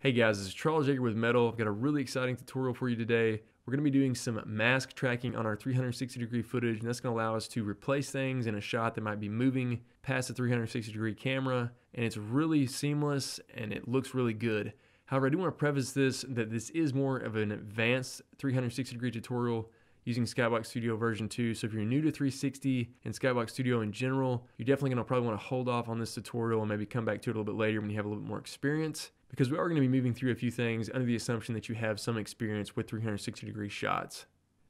Hey guys, this is Charles Yeager with Mettle. I've got a really exciting tutorial for you today. We're going to be doing some mask tracking on our 360 degree footage, and that's going to allow us to replace things in a shot that might be moving past the 360 degree camera, and it's really seamless and it looks really good. However, I do want to preface this that this is more of an advanced 360 degree tutorial using Skybox Studio version 2. So if you're new to 360 and Skybox Studio in general, you're definitely going to probably want to hold off on this tutorial and maybe come back to it a little bit later when you have a little bit more experience because we are going to be moving through a few things under the assumption that you have some experience with 360 degree shots.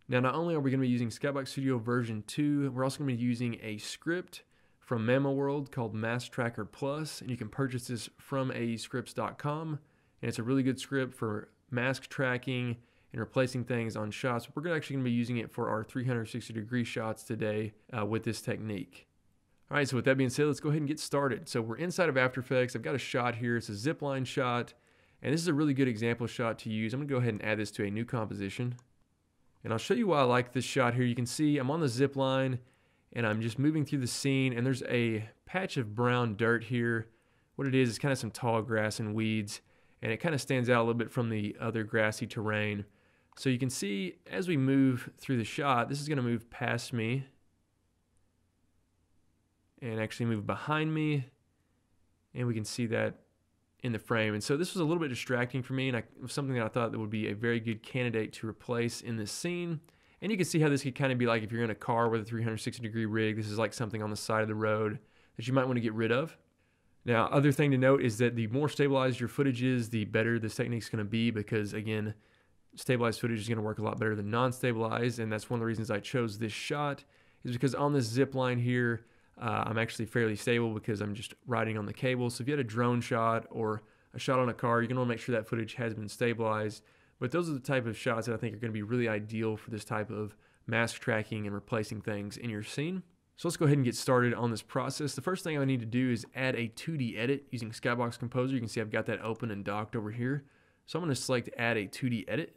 Now, not only are we going to be using Skybox Studio version 2, we're also going to be using a script from Mamoworld called Mask Tracker Plus, and you can purchase this from aescripts.com. And it's a really good script for mask tracking and replacing things on shots. We're actually going to be using it for our 360 degree shots today uh, with this technique. All right, so with that being said, let's go ahead and get started. So we're inside of After Effects. I've got a shot here. It's a zip line shot, and this is a really good example shot to use. I'm gonna go ahead and add this to a new composition. And I'll show you why I like this shot here. You can see I'm on the zip line, and I'm just moving through the scene, and there's a patch of brown dirt here. What it is is kind of some tall grass and weeds, and it kind of stands out a little bit from the other grassy terrain. So you can see as we move through the shot, this is gonna move past me, and actually move behind me. And we can see that in the frame. And so this was a little bit distracting for me and I, something that I thought that would be a very good candidate to replace in this scene. And you can see how this could kind of be like if you're in a car with a 360 degree rig, this is like something on the side of the road that you might want to get rid of. Now, other thing to note is that the more stabilized your footage is, the better this technique is going to be because again, stabilized footage is going to work a lot better than non-stabilized. And that's one of the reasons I chose this shot is because on this zip line here, uh, I'm actually fairly stable because I'm just riding on the cable. So if you had a drone shot or a shot on a car, you're going to want to make sure that footage has been stabilized. But those are the type of shots that I think are going to be really ideal for this type of mask tracking and replacing things in your scene. So let's go ahead and get started on this process. The first thing I need to do is add a 2D edit using Skybox Composer. You can see I've got that open and docked over here. So I'm going to select add a 2D edit.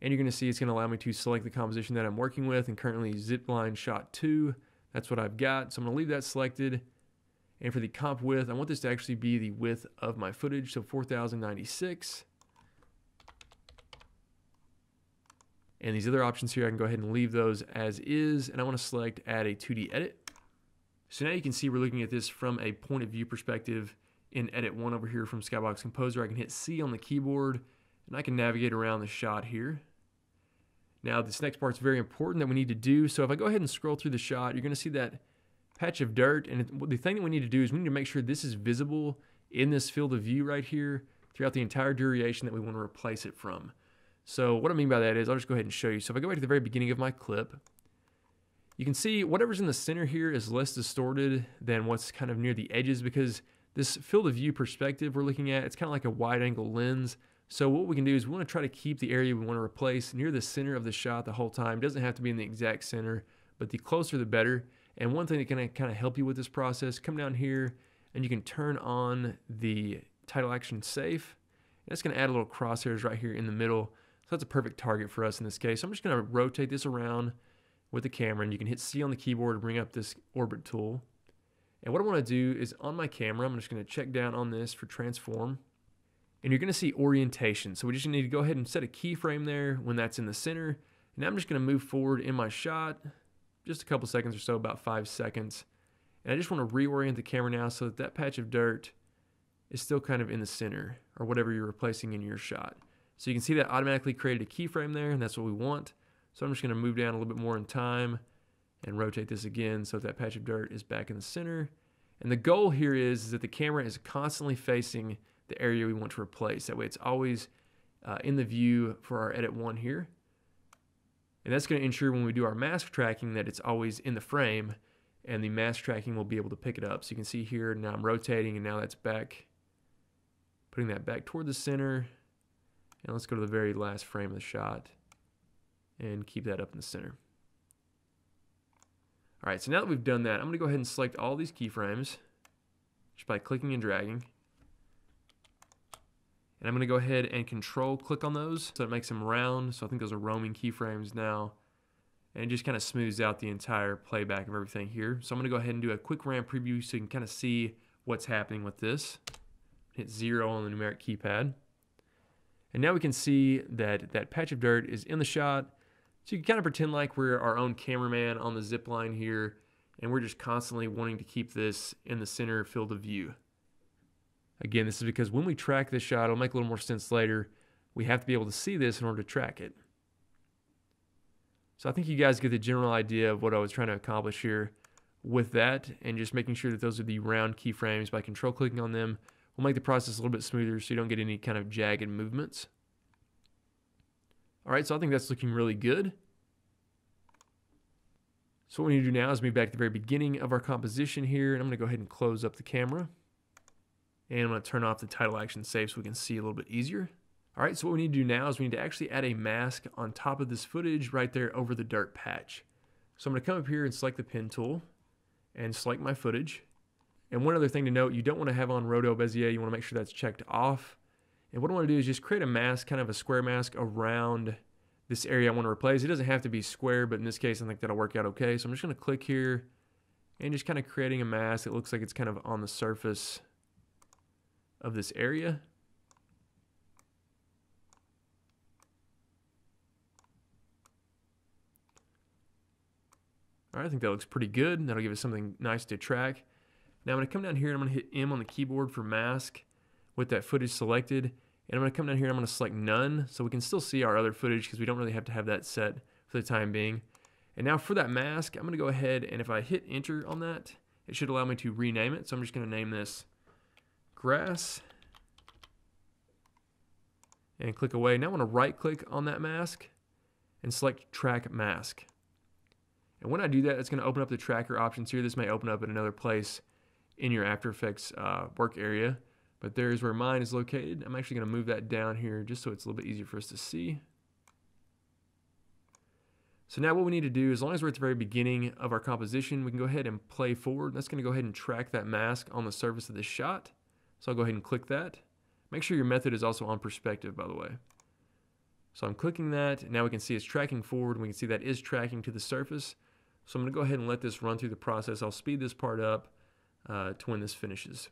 And you're going to see it's going to allow me to select the composition that I'm working with and currently zipline shot 2. That's what I've got. So I'm going to leave that selected. And for the comp width, I want this to actually be the width of my footage, so 4096. And these other options here, I can go ahead and leave those as is. And I want to select add a 2D edit. So now you can see we're looking at this from a point of view perspective in edit one over here from Skybox Composer. I can hit C on the keyboard and I can navigate around the shot here. Now this next part is very important that we need to do. So if I go ahead and scroll through the shot, you're going to see that patch of dirt. And the thing that we need to do is we need to make sure this is visible in this field of view right here throughout the entire duration that we want to replace it from. So what I mean by that is I'll just go ahead and show you. So if I go back to the very beginning of my clip, you can see whatever's in the center here is less distorted than what's kind of near the edges because this field of view perspective we're looking at, it's kind of like a wide angle lens. So what we can do is we want to try to keep the area we want to replace near the center of the shot the whole time. It doesn't have to be in the exact center, but the closer the better. And one thing that can kind of help you with this process, come down here and you can turn on the title action safe. That's going to add a little crosshairs right here in the middle. So that's a perfect target for us in this case. So I'm just going to rotate this around with the camera and you can hit C on the keyboard to bring up this orbit tool. And what I want to do is on my camera, I'm just going to check down on this for transform and you're to see orientation. So we just need to go ahead and set a keyframe there when that's in the center. And I'm just going to move forward in my shot, just a couple seconds or so, about five seconds. And I just want to reorient the camera now so that that patch of dirt is still kind of in the center or whatever you're replacing in your shot. So you can see that automatically created a keyframe there and that's what we want. So I'm just going to move down a little bit more in time and rotate this again so that that patch of dirt is back in the center. And the goal here is, is that the camera is constantly facing the area we want to replace. That way it's always uh, in the view for our edit one here. And that's going to ensure when we do our mask tracking that it's always in the frame and the mask tracking will be able to pick it up. So you can see here, now I'm rotating and now that's back, putting that back toward the center. And let's go to the very last frame of the shot and keep that up in the center. All right, so now that we've done that, I'm gonna go ahead and select all these keyframes just by clicking and dragging. And I'm going to go ahead and control click on those so it makes them round. So I think those are roaming keyframes now. And it just kind of smooths out the entire playback of everything here. So I'm going to go ahead and do a quick ramp preview so you can kind of see what's happening with this. hit zero on the numeric keypad. And now we can see that that patch of dirt is in the shot. So you can kind of pretend like we're our own cameraman on the zip line here, and we're just constantly wanting to keep this in the center field of view. Again, this is because when we track this shot, it'll make a little more sense later. We have to be able to see this in order to track it. So I think you guys get the general idea of what I was trying to accomplish here with that and just making sure that those are the round keyframes by control clicking on them will make the process a little bit smoother so you don't get any kind of jagged movements. All right, so I think that's looking really good. So what we need to do now is move back to the very beginning of our composition here, and I'm going to go ahead and close up the camera. And I'm going to turn off the title action safe so we can see a little bit easier. All right, so what we need to do now is we need to actually add a mask on top of this footage right there over the dirt patch. So I'm going to come up here and select the pen tool and select my footage. And one other thing to note, you don't want to have on Roto Bezier. You want to make sure that's checked off. And what I want to do is just create a mask, kind of a square mask around this area I want to replace. It doesn't have to be square, but in this case, I think that'll work out okay. So I'm just going to click here and just kind of creating a mask. It looks like it's kind of on the surface of this area. All right, I think that looks pretty good. That'll give us something nice to track. Now I'm going to come down here and I'm going to hit M on the keyboard for mask with that footage selected. And I'm going to come down here and I'm going to select none so we can still see our other footage because we don't really have to have that set for the time being. And now for that mask, I'm going to go ahead and if I hit enter on that, it should allow me to rename it. So I'm just going to name this grass and click away. Now I want to right click on that mask and select track mask. And when I do that, it's going to open up the tracker options here. This may open up in another place in your After Effects uh, work area, but there's where mine is located. I'm actually going to move that down here just so it's a little bit easier for us to see. So now what we need to do, as long as we're at the very beginning of our composition, we can go ahead and play forward. That's going to go ahead and track that mask on the surface of the shot. So I'll go ahead and click that. Make sure your method is also on perspective, by the way. So I'm clicking that. Now we can see it's tracking forward. We can see that is tracking to the surface. So I'm going to go ahead and let this run through the process. I'll speed this part up uh, to when this finishes.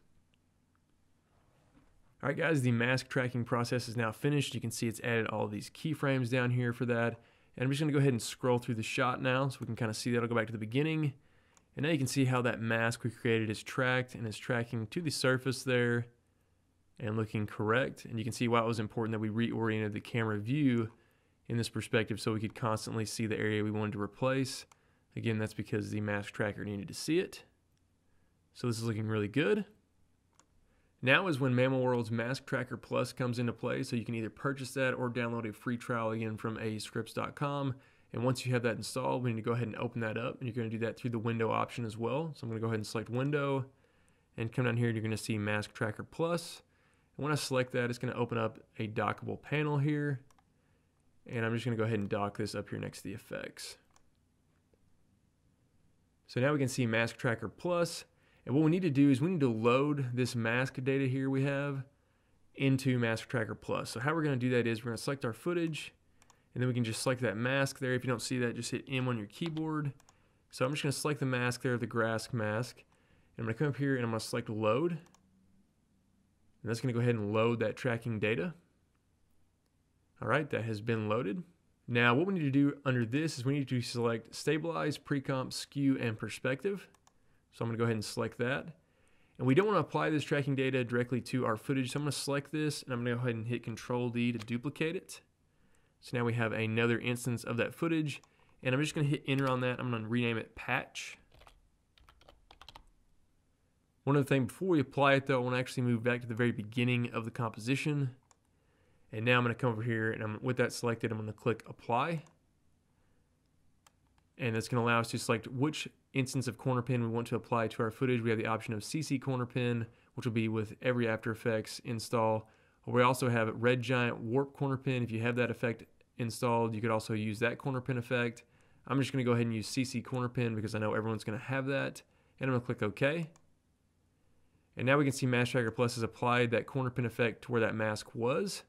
All right, guys, the mask tracking process is now finished. You can see it's added all these keyframes down here for that. And I'm just going to go ahead and scroll through the shot now so we can kind of see that. I'll go back to the beginning. And now you can see how that mask we created is tracked and is tracking to the surface there and looking correct. And you can see why it was important that we reoriented the camera view in this perspective so we could constantly see the area we wanted to replace. Again, that's because the mask tracker needed to see it. So this is looking really good. Now is when Mamoworld's Mask Tracker Plus comes into play, so you can either purchase that or download a free trial again from aescripts.com. And once you have that installed, we need to go ahead and open that up, and you're going to do that through the window option as well. So I'm going to go ahead and select window, and come down here, you're going to see Mask Tracker Plus. And when I select that, it's going to open up a dockable panel here, and I'm just going to go ahead and dock this up here next to the effects. So now we can see Mask Tracker Plus. And what we need to do is we need to load this mask data here we have into Mask Tracker Plus. So how we're going to do that is we're going to select our footage, and then we can just select that mask there. If you don't see that, just hit M on your keyboard. So I'm just going to select the mask there, the grass mask. And I'm going to come up here and I'm going to select load. And that's going to go ahead and load that tracking data. All right, that has been loaded. Now what we need to do under this is we need to select stabilize, pre-comp, skew, and perspective. So I'm gonna go ahead and select that. And we don't wanna apply this tracking data directly to our footage. So I'm gonna select this and I'm gonna go ahead and hit Control D to duplicate it. So now we have another instance of that footage. And I'm just gonna hit enter on that. I'm gonna rename it patch. One other thing before we apply it though, I wanna actually move back to the very beginning of the composition. And now I'm going to come over here and I'm, with that selected, I'm going to click apply. And that's going to allow us to select which instance of corner pin we want to apply to our footage. We have the option of CC corner pin, which will be with every After Effects install. We also have Red Giant Warp corner pin. If you have that effect installed, you could also use that corner pin effect. I'm just going to go ahead and use CC corner pin because I know everyone's going to have that. And I'm going to click OK. And now we can see Mask Tracker Plus has applied that corner pin effect to where that mask was.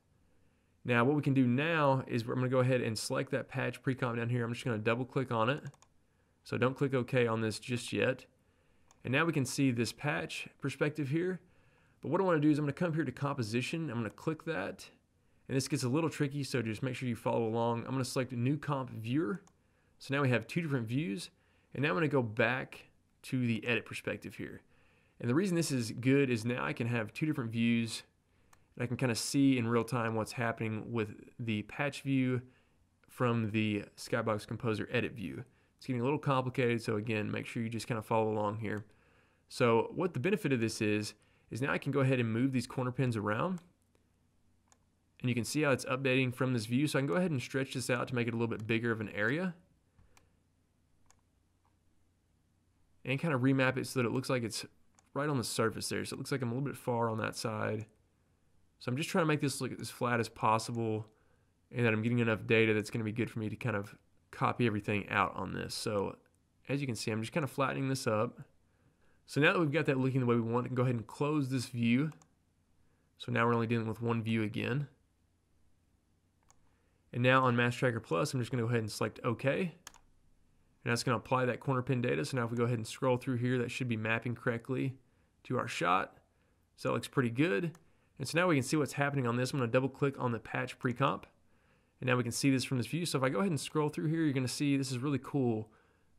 Now what we can do now is I'm going to go ahead and select that patch pre-comp down here. I'm just going to double click on it. So don't click OK on this just yet. And now we can see this patch perspective here. But what I want to do is I'm going to come here to composition. I'm going to click that. And this gets a little tricky, so just make sure you follow along. I'm going to select new comp viewer. So now we have two different views. And now I'm to go back to the edit perspective here. And the reason this is good is now I can have two different views and I can kind of see in real time what's happening with the patch view from the Skybox Composer edit view. It's getting a little complicated, so again, make sure you just kind of follow along here. So what the benefit of this is, is now I can go ahead and move these corner pins around. And you can see how it's updating from this view. So I can go ahead and stretch this out to make it a little bit bigger of an area. And kind of remap it so that it looks like it's right on the surface there. So it looks like I'm a little bit far on that side. So I'm just trying to make this look as flat as possible and that I'm getting enough data that's going to be good for me to kind of copy everything out on this. So as you can see, I'm just kind of flattening this up. So now that we've got that looking the way we want, I can go ahead and close this view. So now we're only dealing with one view again. And now on Mask Tracker Plus, I'm just going to go ahead and select OK. And that's going to apply that corner pin data. So now if we go ahead and scroll through here, that should be mapping correctly to our shot. So that looks pretty good. And so now we can see what's happening on this. I'm to double click on the patch pre-comp. And now we can see this from this view. So if I go ahead and scroll through here, you're going to see this is really cool.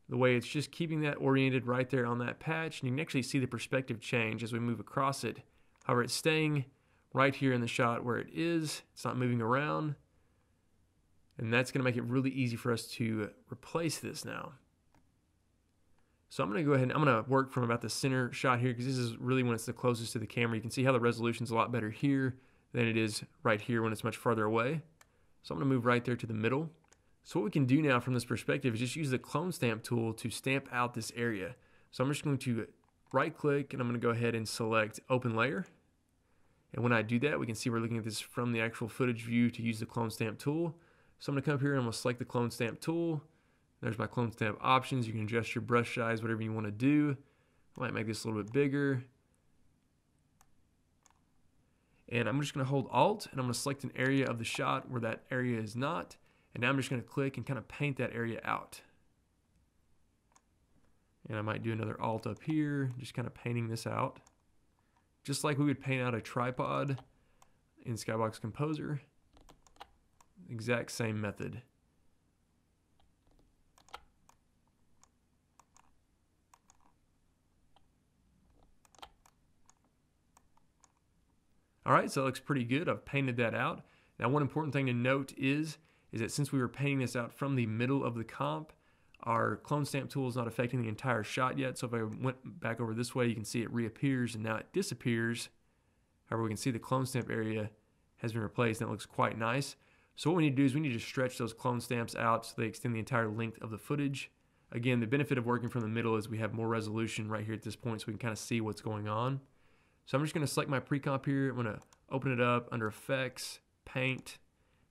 The way it's just keeping that oriented right there on that patch. And you can actually see the perspective change as we move across it. However, it's staying right here in the shot where it is. It's not moving around. And that's going to make it really easy for us to replace this now. So I'm going to go ahead and I'm going to work from about the center shot here because this is really when it's the closest to the camera. You can see how the resolution is a lot better here than it is right here when it's much farther away. So I'm going to move right there to the middle. So what we can do now from this perspective is just use the clone stamp tool to stamp out this area. So I'm just going to right click and I'm going to go ahead and select open layer. And when I do that, we can see we're looking at this from the actual footage view to use the clone stamp tool. So I'm to come up here and I'm to select the clone stamp tool. There's my clone stamp options. You can adjust your brush size, whatever you want to do. I might make this a little bit bigger. And I'm just to hold Alt and I'm to select an area of the shot where that area is not. And now I'm just to click and kind of paint that area out. And I might do another Alt up here, just kind of painting this out. Just like we would paint out a tripod in Skybox Composer. Exact same method. All right, so it looks pretty good. I've painted that out. Now, one important thing to note is, is that since we were painting this out from the middle of the comp, our clone stamp tool is not affecting the entire shot yet. So if I went back over this way, you can see it reappears and now it disappears. However, we can see the clone stamp area has been replaced and it looks quite nice. So what we need to do is we need to stretch those clone stamps out so they extend the entire length of the footage. Again, the benefit of working from the middle is we have more resolution right here at this point so we can kind of see what's going on. So I'm just going to select my pre-comp here. I'm going to open it up under Effects, Paint.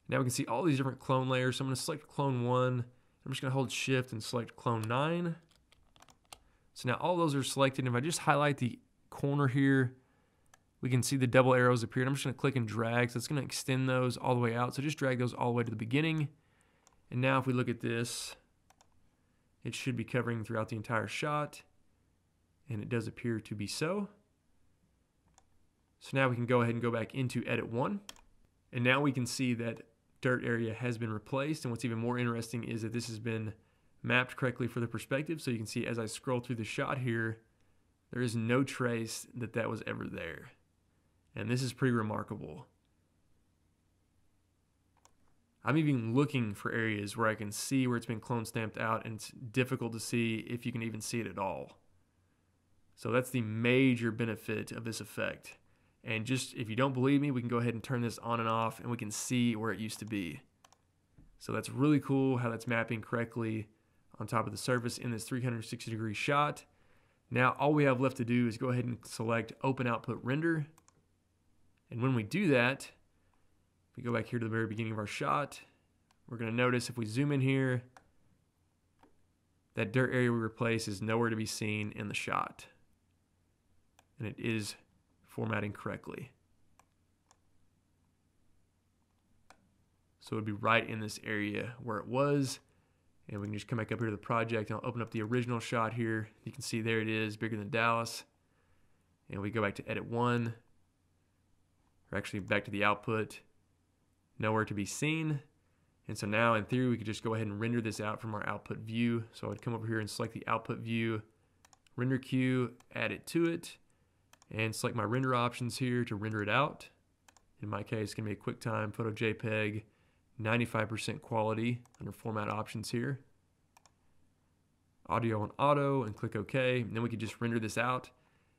Now we can see all these different clone layers. So I'm going to select clone 1. I'm just going to hold Shift and select clone 9. So now all those are selected. If I just highlight the corner here, we can see the double arrows appear. I'm just going to click and drag. So it's going to extend those all the way out. So just drag those all the way to the beginning. And now if we look at this, it should be covering throughout the entire shot. And it does appear to be so. So now we can go ahead and go back into edit one. And now we can see that dirt area has been replaced. And what's even more interesting is that this has been mapped correctly for the perspective. So you can see as I scroll through the shot here, there is no trace that that was ever there. And this is pretty remarkable. I'm even looking for areas where I can see where it's been clone stamped out and it's difficult to see if you can even see it at all. So that's the major benefit of this effect. And just if you don't believe me, we can go ahead and turn this on and off and we can see where it used to be. So that's really cool how that's mapping correctly on top of the surface in this 360 degree shot. Now all we have left to do is go ahead and select open output render. And when we do that, if we go back here to the very beginning of our shot, we're going to notice if we zoom in here, that dirt area we replace is nowhere to be seen in the shot. And it is formatting correctly. So it would be right in this area where it was. And we can just come back up here to the project and I'll open up the original shot here. You can see there it is, bigger than Dallas. And we go back to edit one. Actually back to the output, nowhere to be seen. And so now in theory, we could just go ahead and render this out from our output view. So I would come over here and select the output view, render queue, add it to it, and select my render options here to render it out. In my case, it's gonna be a QuickTime Photo JPEG, 95% quality under format options here. Audio on auto and click OK. And then we could just render this out.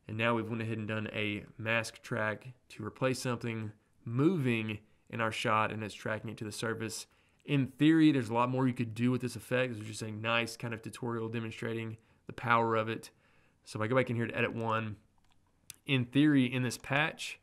And now we've went ahead and done a mask track to replace something moving in our shot and it's tracking it to the surface. In theory, there's a lot more you could do with this effect. This is just a nice kind of tutorial demonstrating the power of it. So if I go back in here to edit one, in theory, in this patch,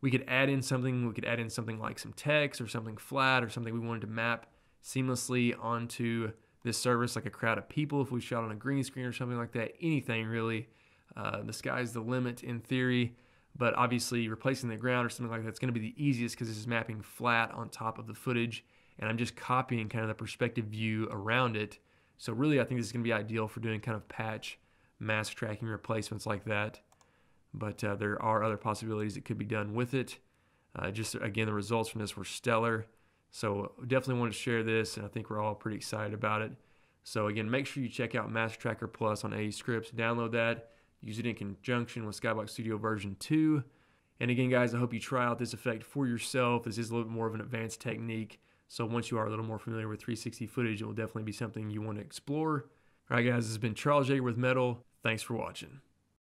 we could add in something, we could add in something like some text or something flat or something we wanted to map seamlessly onto this service, like a crowd of people if we shot on a green screen or something like that. Anything really. Uh, the sky's the limit in theory, but obviously replacing the ground or something like that's going to be the easiest because this is mapping flat on top of the footage and I'm just copying kind of the perspective view around it. So really, I think this is going to be ideal for doing kind of patch mask tracking replacements like that but uh, there are other possibilities that could be done with it. Uh, just again, the results from this were stellar. So definitely wanted to share this, and I think we're all pretty excited about it. So again, make sure you check out Mask Tracker Plus on AE Scripts. Download that. Use it in conjunction with Skybox Studio version 2. And again, guys, I hope you try out this effect for yourself. This is a little bit more of an advanced technique. So once you are a little more familiar with 360 footage, it will definitely be something you want to explore. All right, guys, this has been Charles Yeager with Mettle. Thanks for watching.